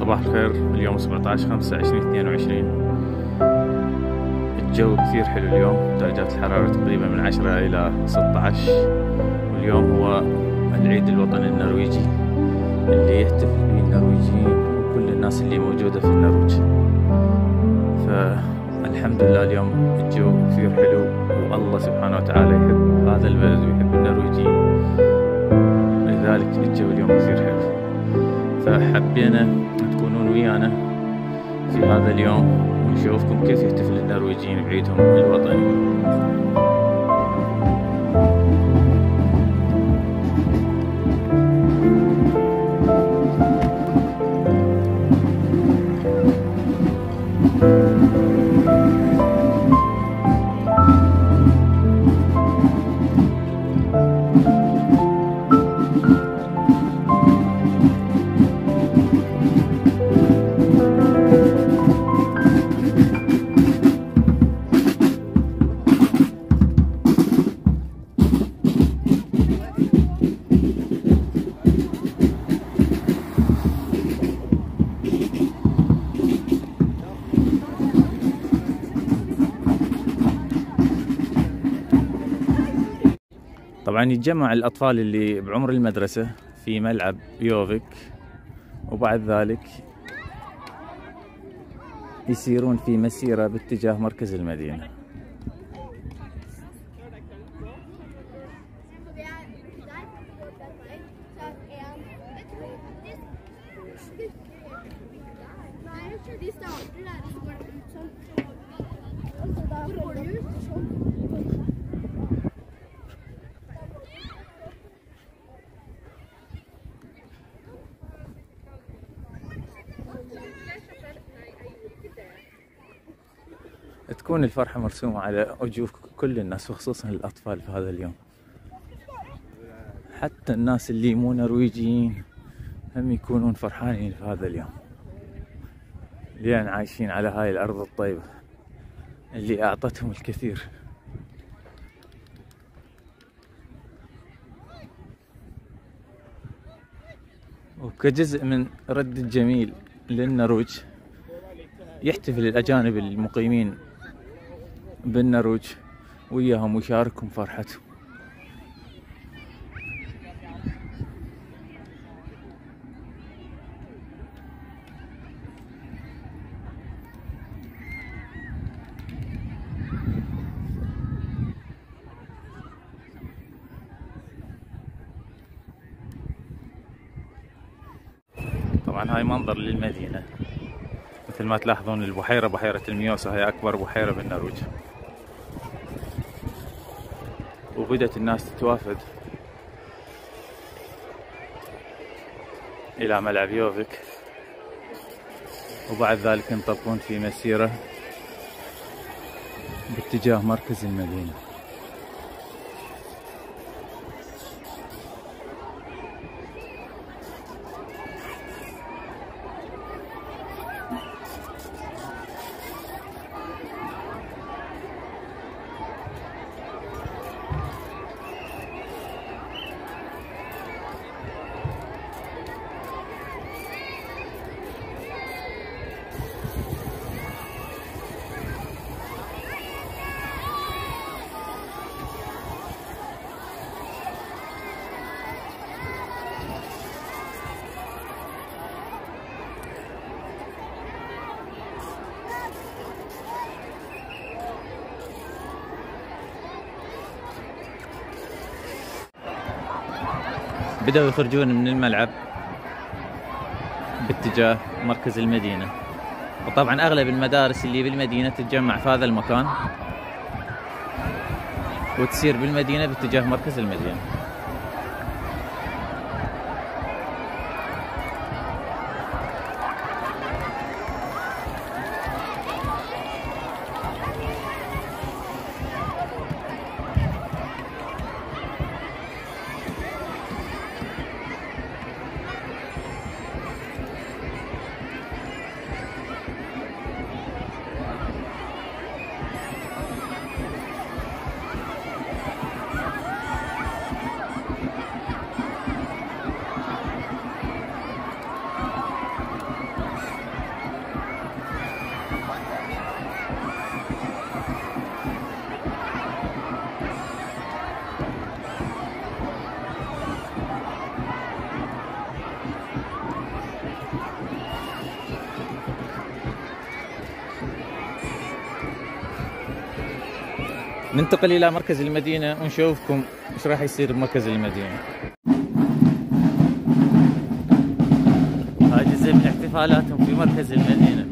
صباح الخير. اليوم 17 5 2022 الجو كثير حلو اليوم. درجات الحرارة تقريبا من 10 إلى 16 واليوم هو العيد الوطني النرويجي. اللي يحتفل به النرويجيين وكل الناس اللي موجودة في النرويج. فالحمد لله اليوم الجو كثير حلو. والله سبحانه وتعالى يحب هذا البلد ويحب النرويجيين لذلك الجو اليوم كثير حلو. فحبينا تكونون ويانا في هذا اليوم ونشوفكم كيف يحتفل النرويجيين بعيدهم الوطني. طبعا يتجمع الأطفال اللي بعمر المدرسة في ملعب يوفك وبعد ذلك يسيرون في مسيرة باتجاه مركز المدينة. تكون الفرحة مرسومة على وجوه كل الناس وخصوصا الأطفال في هذا اليوم. حتى الناس اللي مو نرويجيين هم يكونون فرحانين في هذا اليوم. لأن عايشين على هاي الأرض الطيبة اللي أعطتهم الكثير. وكجزء من رد الجميل للنرويج يحتفل الأجانب المقيمين بالنرويج وياهم ويشاركهم فرحتهم. طبعا هاي منظر للمدينة. مثل ما تلاحظون البحيرة بحيرة الميوسا هي أكبر بحيرة بالنرويج. وبدأت الناس تتوافد. إلى ملعب يوفك وبعد ذلك ينطلقون في مسيرة باتجاه مركز المدينة. بدأوا يخرجون من الملعب باتجاه مركز المدينة. وطبعا أغلب المدارس اللي بالمدينة تتجمع في هذا المكان وتسير بالمدينة باتجاه مركز المدينة. ننتقل إلى مركز المدينة ونشوفكم إيش راح يصير بمركز المدينة. هاي جزء من احتفالاتهم في مركز المدينة.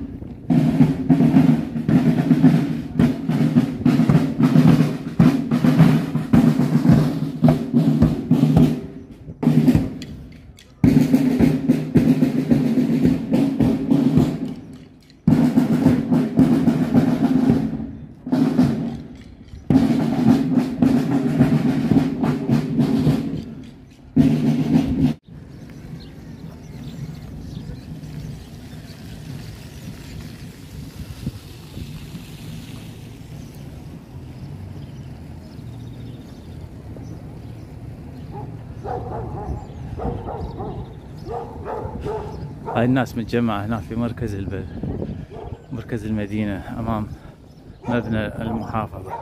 هاي الناس متجمعة هنا في مركز البلد مركز المدينة أمام مبنى المحافظة.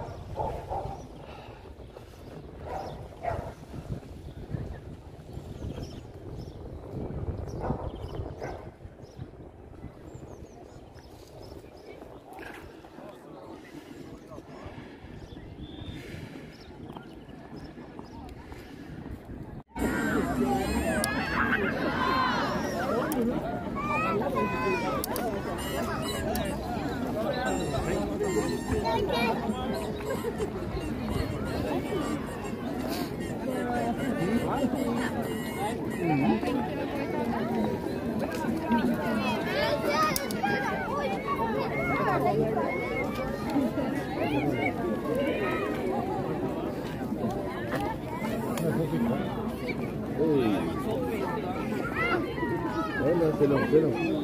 Pelão, pelão.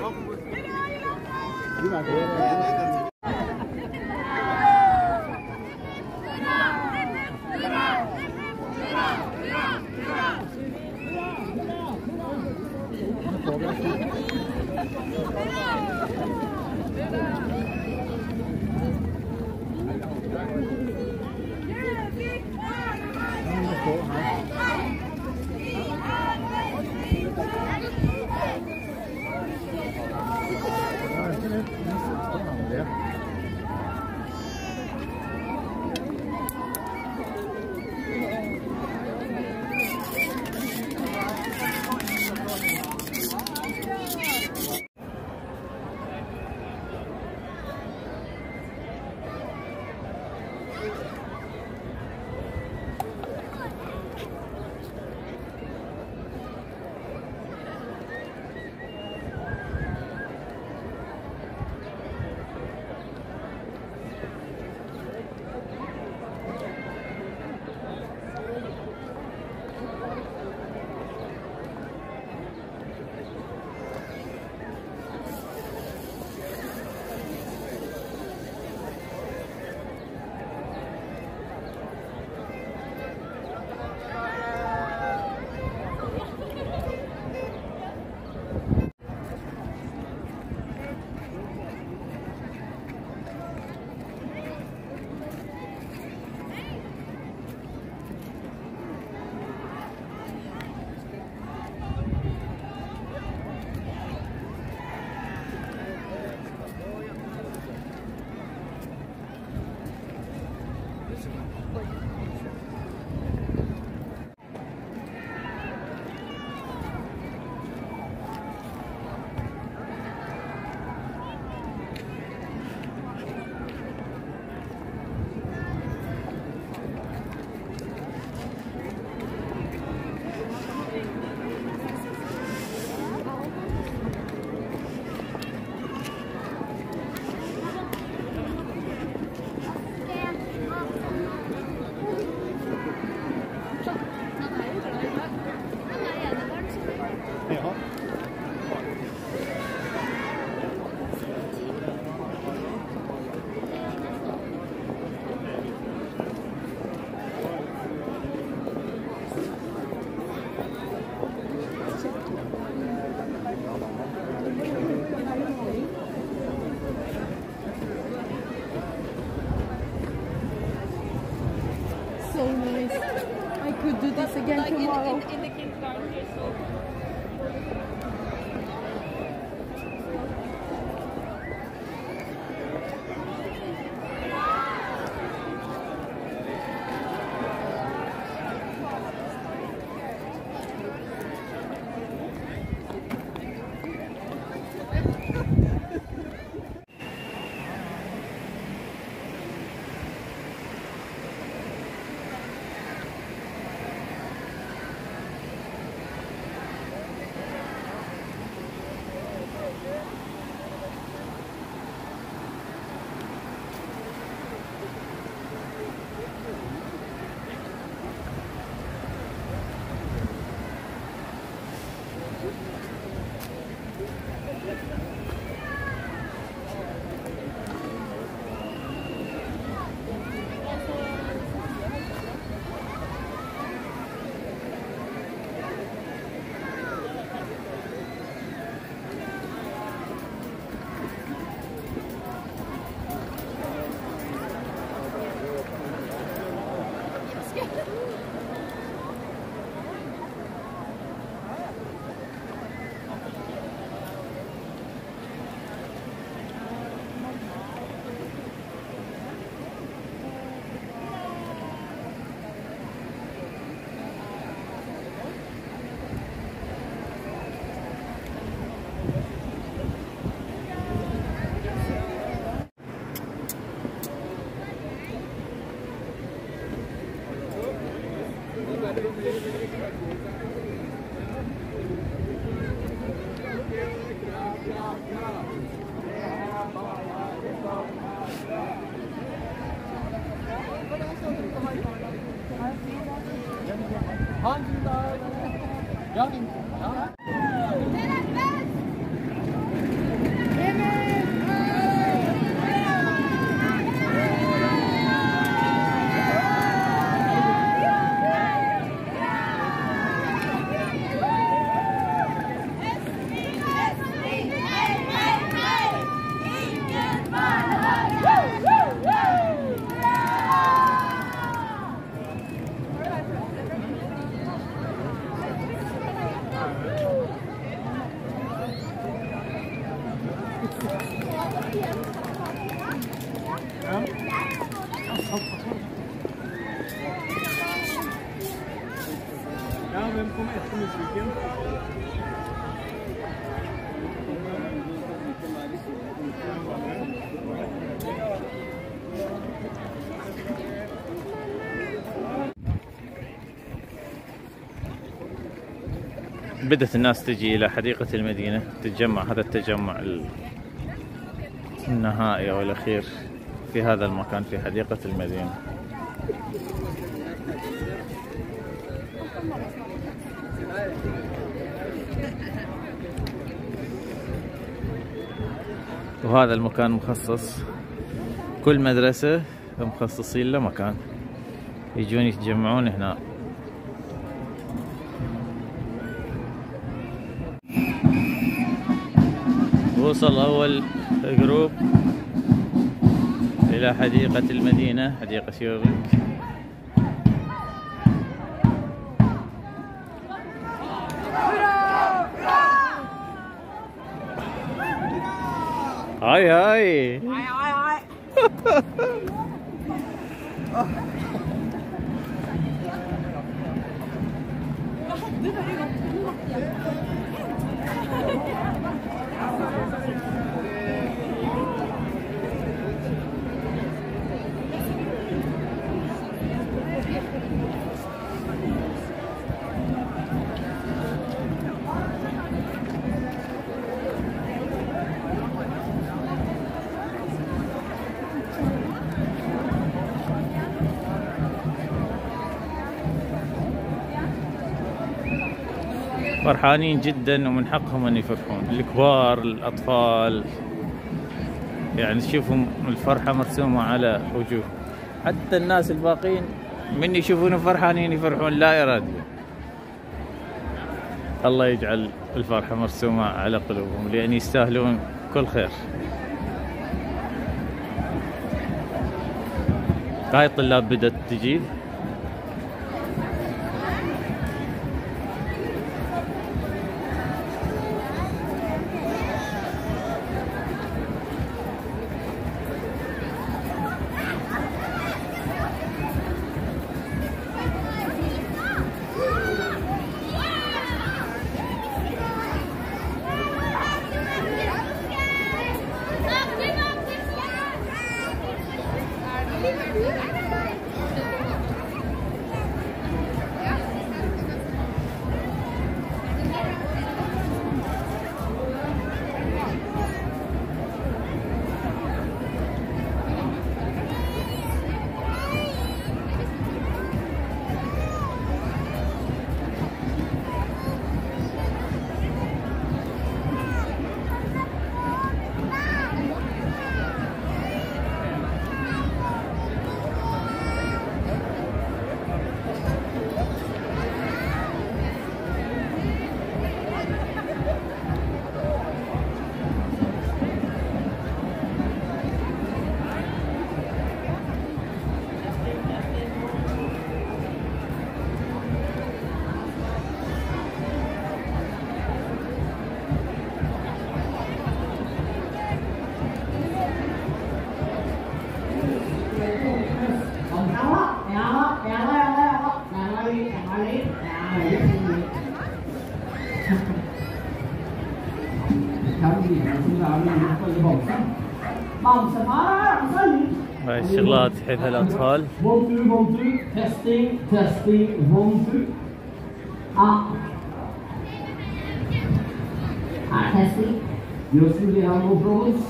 không nhưng mà again like in, tomorrow. in, in the بدأت الناس تجي إلى حديقة المدينة تتجمع. هذا التجمع ال- النهائي أو الأخير في هذا المكان في حديقة المدينة. وهذا المكان مخصص. كل مدرسة مخصصين له مكان يجون يتجمعون هنا. وصل أول جروب إلى حديقة المدينة حديقة يوبك هاي هاي. فرحانين جدا ومن حقهم أن يفرحون. الكبار الأطفال. يعني تشوفهم الفرحة مرسومة على وجوه حتى الناس الباقين من يشوفون فرحانين يفرحون لا اراديا الله يجعل الفرحة مرسومة على قلوبهم لأن يستاهلون كل خير. هاي الطلاب بدأت تجي Ja. Ja, testing. Just nu blir han no problems.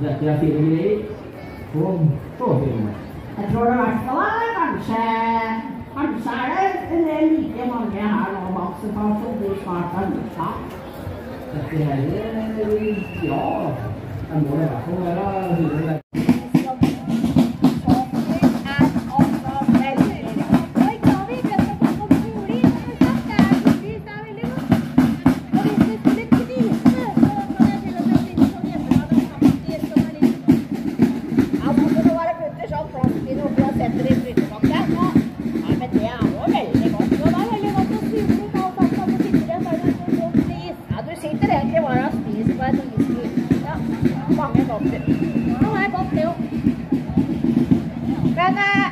Dette er fine greier. From showfilmer. Jeg tror det i hvert fall er kanskje Kanskje er det en del like mange her nå, Max, som kanskje blir snart har bursdag. Dette her er Ja. Jeg må i hvert fall være 拜拜。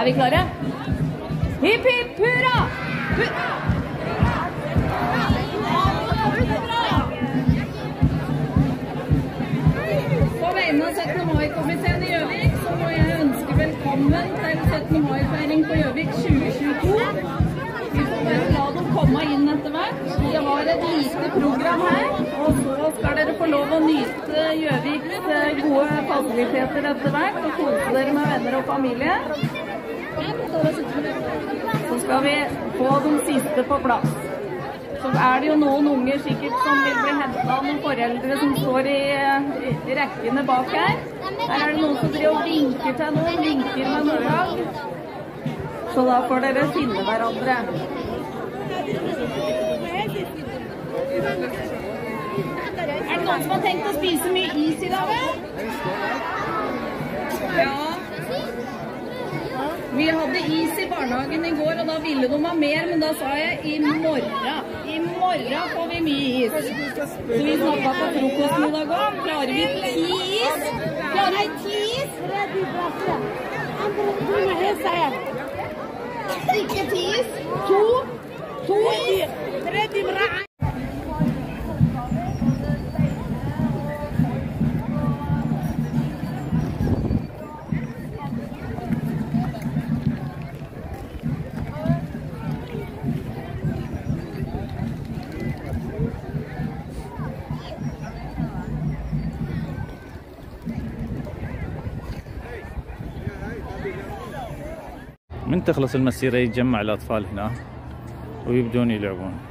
Er vi klare? Hipp, hipp, hurra! Hurra! På vegne av 17. mai-komiteen i Gjøvik så må jeg ønske velkommen til 17. mai-feiring på Gjøvik 2022. Vi får bare la dem komme inn etter hvert. Vi har et lite program her, og så skal dere få lov å nyte Gjøviks eh, gode fasiliteter etter hvert og kose dere med venner og familie. Skal vi få de siste på plass. Så er det jo noen unger sikkert som vil bli henta av noen foreldre som står i, i rekkene bak her. Her er det noen som driver og vinker til noen, vinker med Nordag. Så da får dere finne hverandre. Er det noen som har tenkt å spise mye is i dag? Ja. Vi hadde is i barnehagen i går, og da ville de ha mer, men da sa jeg i morgen. I morgen får vi mye is. Så vi snakka på frokosten i dag òg. Klarer vi ti is? Klarer vi ti is? Ikke ti is? To? To is? من تخلص المسيرة يتجمع الأطفال هنا ويبدون يلعبون.